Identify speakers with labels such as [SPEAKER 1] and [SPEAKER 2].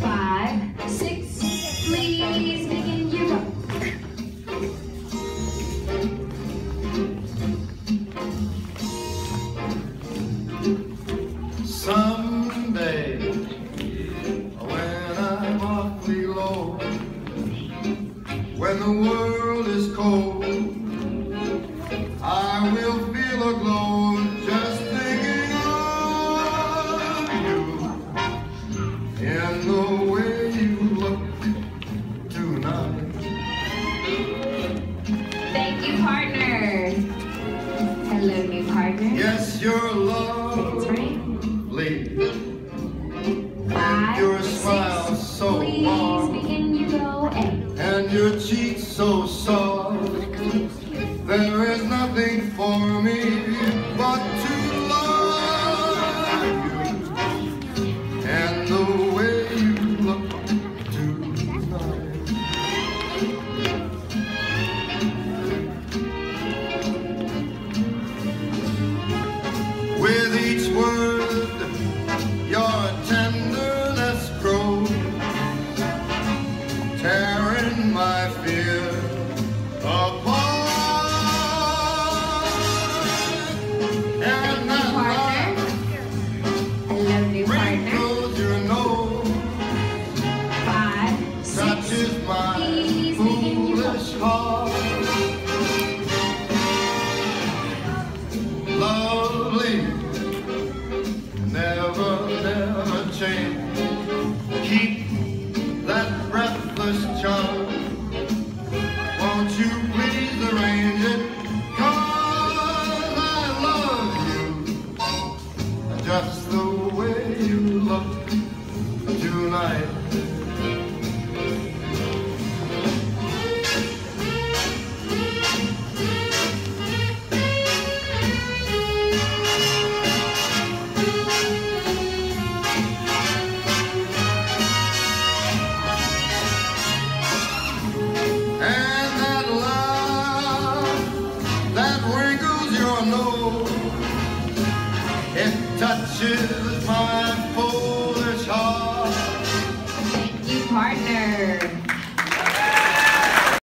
[SPEAKER 1] Five, six, please begin your.
[SPEAKER 2] Someday, when I'm awfully low, when the world is cold, you in the way you look tonight.
[SPEAKER 1] Thank you, partner. Hello, new partner.
[SPEAKER 2] Yes, your
[SPEAKER 1] That's
[SPEAKER 2] love,
[SPEAKER 1] right. Five,
[SPEAKER 2] your
[SPEAKER 1] six,
[SPEAKER 2] smile so
[SPEAKER 1] please
[SPEAKER 2] warm.
[SPEAKER 1] begin your go.
[SPEAKER 2] And your cheeks so soft. There is nothing for With just the way you look tonight. Touches my